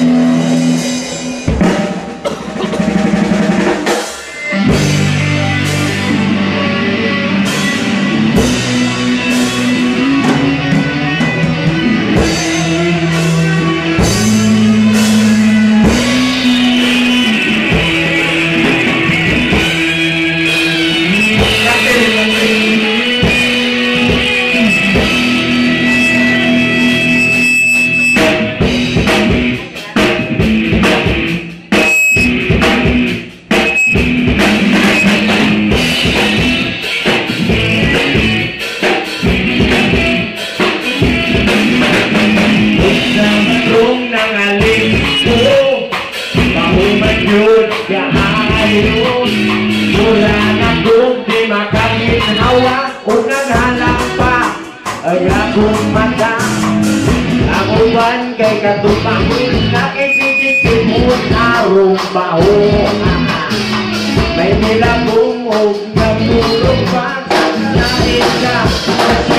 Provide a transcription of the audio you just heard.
Mm-hmm. ginawa o naghalapa Ay akong mata. Ang uban kay katumangin Na isigisip mo tarong baho May nilagong o nagulong pa. Sa ka.